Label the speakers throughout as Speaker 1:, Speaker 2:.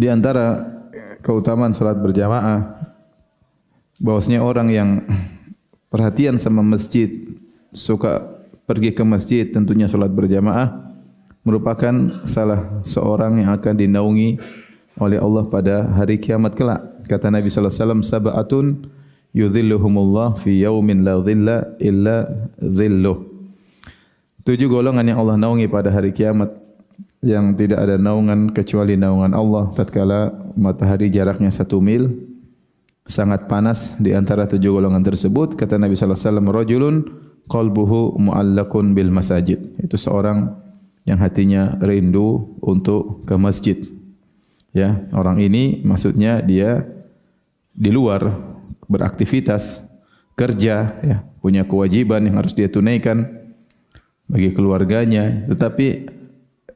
Speaker 1: Di antara keutamaan salat berjamaah bahwasanya orang yang perhatian sama masjid suka pergi ke masjid tentunya salat berjamaah merupakan salah seorang yang akan dinaungi oleh Allah pada hari kiamat kelak. Kata Nabi sallallahu alaihi wasallam sab'atun yudhilluhumullah fi yaumin la dhilla illa dhilluh. Tujuh golongan yang Allah naungi pada hari kiamat yang tidak ada naungan kecuali naungan Allah. Tatkala matahari jaraknya satu mil sangat panas di antara tujuh golongan tersebut kata Nabi sallallahu alaihi wasallam rajulun qalbuhu muallakun bil masajid. Itu seorang yang hatinya rindu untuk ke masjid. Ya, orang ini maksudnya dia di luar beraktivitas, kerja, ya, punya kewajiban yang harus dia tunaikan bagi keluarganya, tetapi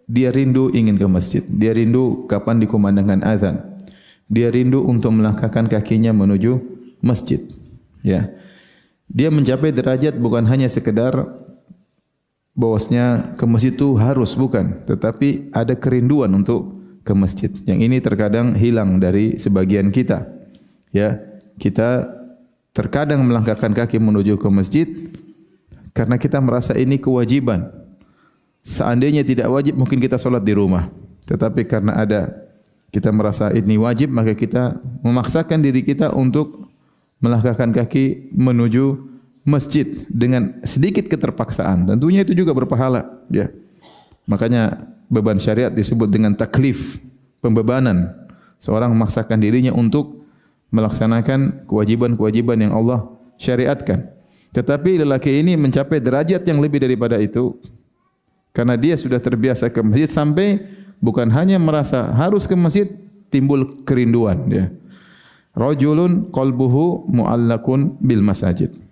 Speaker 1: dia rindu ingin ke masjid. Dia rindu kapan dikumandangkan azan. Dia rindu untuk melangkahkan kakinya menuju masjid. Ya. Dia mencapai derajat bukan hanya sekedar bahwasanya ke masjid itu harus bukan tetapi ada kerinduan untuk ke masjid yang ini terkadang hilang dari sebagian kita ya kita terkadang melangkahkan kaki menuju ke masjid karena kita merasa ini kewajiban seandainya tidak wajib mungkin kita solat di rumah tetapi karena ada kita merasa ini wajib maka kita memaksakan diri kita untuk melangkahkan kaki menuju masjid dengan sedikit keterpaksaan. Tentunya itu juga berpahala. Ya. Makanya beban syariat disebut dengan taklif, pembebanan. Seorang memaksakan dirinya untuk melaksanakan kewajiban-kewajiban yang Allah syariatkan. Tetapi lelaki ini mencapai derajat yang lebih daripada itu. Karena dia sudah terbiasa ke masjid sampai bukan hanya merasa harus ke masjid, timbul kerinduan. Ya. Rajulun qalbuhu mu'allakun bil masajid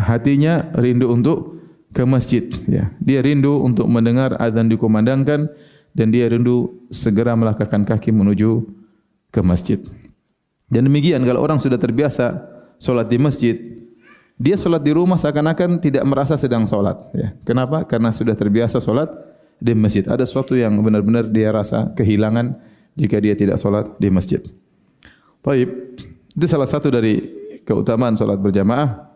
Speaker 1: hatinya rindu untuk ke masjid ya dia rindu untuk mendengar azan dikumandangkan dan dia rindu segera melangkahkan kaki menuju ke masjid dan demikian kalau orang sudah terbiasa solat di masjid dia solat di rumah seakan-akan tidak merasa sedang solat ya. Kenapa? Karena sudah terbiasa solat di masjid. Ada sesuatu yang benar-benar dia rasa kehilangan jika dia tidak solat di masjid. Baik, itu salah satu dari keutamaan solat berjamaah